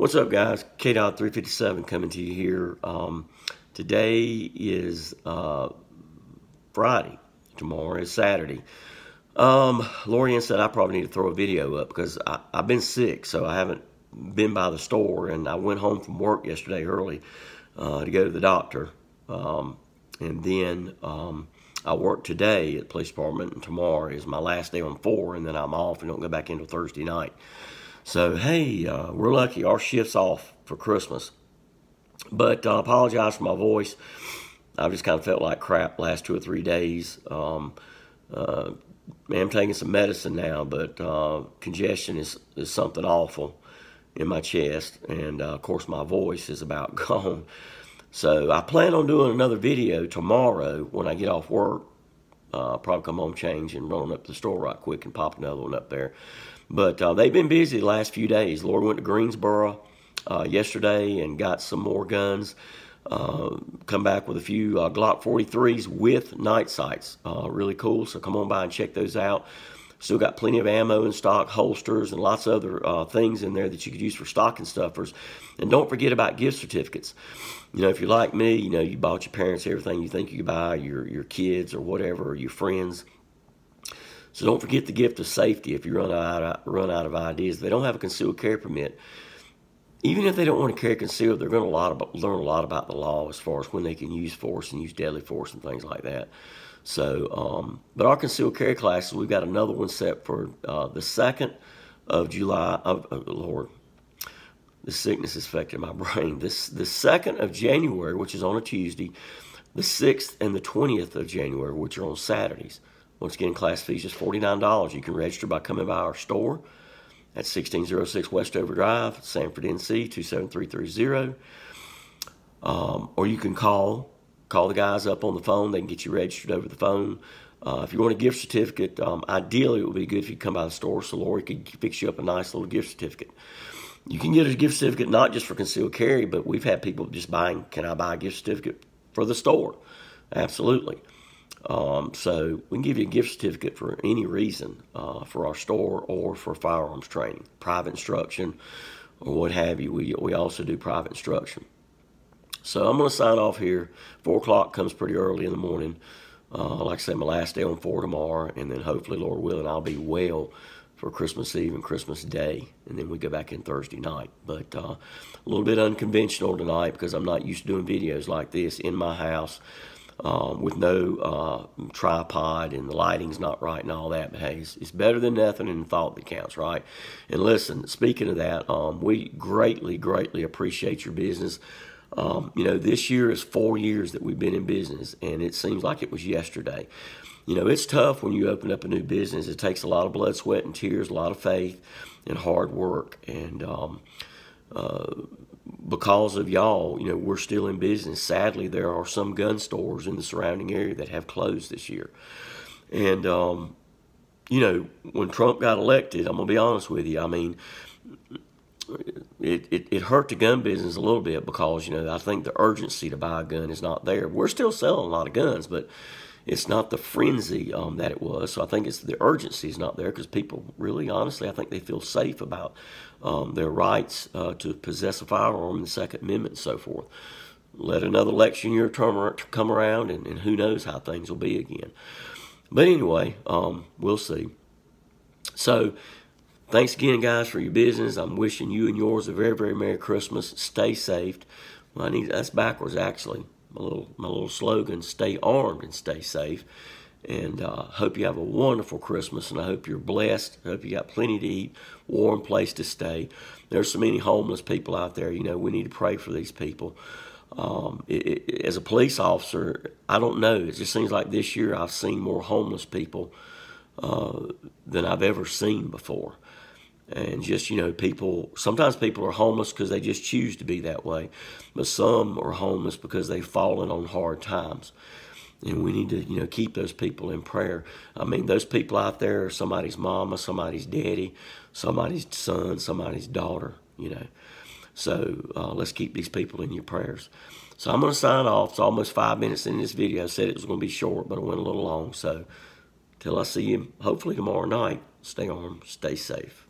What's up, guys? K Dot 357 coming to you here. Um, today is uh, Friday. Tomorrow is Saturday. Um, Lorian said I probably need to throw a video up because I, have been sick, so I haven't been by the store. And I went home from work yesterday early uh, to go to the doctor. Um, and then um, I work today at the police department, and tomorrow is my last day on four, and then I'm off and don't go back until Thursday night. So, hey, uh, we're lucky. Our shift's off for Christmas. But I uh, apologize for my voice. I've just kind of felt like crap last two or three days. Um, uh, I'm taking some medicine now, but uh, congestion is, is something awful in my chest. And, uh, of course, my voice is about gone. So I plan on doing another video tomorrow when I get off work. Uh, probably come home, change, and run up to the store right quick and pop another one up there. But uh, they've been busy the last few days. Lord went to Greensboro uh, yesterday and got some more guns. Uh, come back with a few uh, Glock 43s with night sights. Uh, really cool. So come on by and check those out. Still got plenty of ammo in stock, holsters, and lots of other uh, things in there that you could use for stocking stuffers. And don't forget about gift certificates. You know, if you're like me, you know, you bought your parents everything you think you could buy, your, your kids or whatever, or your friends. So don't forget the gift of safety if you run out of, run out of ideas. They don't have a concealed carry permit, even if they don't want to carry concealed, they're going to a lot about, learn a lot about the law as far as when they can use force and use deadly force and things like that. So, um, but our concealed carry classes, we've got another one set for uh, the 2nd of July. Of, oh, Lord, the sickness is affecting my brain. This the 2nd of January, which is on a Tuesday, the 6th and the 20th of January, which are on Saturdays. Once again, class fees is $49. You can register by coming by our store at 1606 Westover Drive, Sanford, NC 27330. Um, or you can call call the guys up on the phone. They can get you registered over the phone. Uh, if you want a gift certificate, um, ideally it would be good if you come by the store so Lori could fix you up a nice little gift certificate. You can get a gift certificate not just for concealed carry, but we've had people just buying, can I buy a gift certificate for the store? Absolutely. Um, so we can give you a gift certificate for any reason uh, for our store or for firearms training, private instruction, or what have you. We, we also do private instruction. So I'm going to sign off here. 4 o'clock comes pretty early in the morning. Uh, like I said, my last day on 4 tomorrow, and then hopefully, Lord willing, I'll be well for Christmas Eve and Christmas Day, and then we go back in Thursday night. But uh, a little bit unconventional tonight because I'm not used to doing videos like this in my house um, with no uh, tripod and the lighting's not right and all that. But hey, it's, it's, better than nothing and thought that counts, right? And listen, speaking of that, um, we greatly, greatly appreciate your business. Um, you know, this year is four years that we've been in business, and it seems like it was yesterday. You know, it's tough when you open up a new business. It takes a lot of blood, sweat, and tears, a lot of faith, and hard work. And um, uh, because of y'all, you know, we're still in business. Sadly, there are some gun stores in the surrounding area that have closed this year. And, um, you know, when Trump got elected, I'm going to be honest with you, I mean, it, it, it, hurt the gun business a little bit because, you know, I think the urgency to buy a gun is not there. We're still selling a lot of guns, but it's not the frenzy um, that it was. So I think it's the urgency is not there because people really, honestly, I think they feel safe about um, their rights uh, to possess a firearm the Second Amendment and so forth. Let another election year term come around, and, and who knows how things will be again. But anyway, um, we'll see. So, thanks again, guys, for your business. I'm wishing you and yours a very, very Merry Christmas. Stay safe. Well, I need that's backwards, actually my little my little slogan: "Stay armed and stay safe." And uh, hope you have a wonderful Christmas, and I hope you're blessed. I hope you got plenty to eat, warm place to stay. There's so many homeless people out there. You know, we need to pray for these people. Um, it, it, as a police officer, I don't know. It just seems like this year I've seen more homeless people uh, than I've ever seen before and just you know people sometimes people are homeless because they just choose to be that way but some are homeless because they've fallen on hard times. And we need to you know keep those people in prayer. I mean those people out there are somebody's mama somebody's daddy somebody's son somebody's daughter you know. So uh, let's keep these people in your prayers. So i'm going to sign off. It's almost five minutes in this video. I said it was going to be short but it went a little long. So till i see you hopefully tomorrow night stay armed stay safe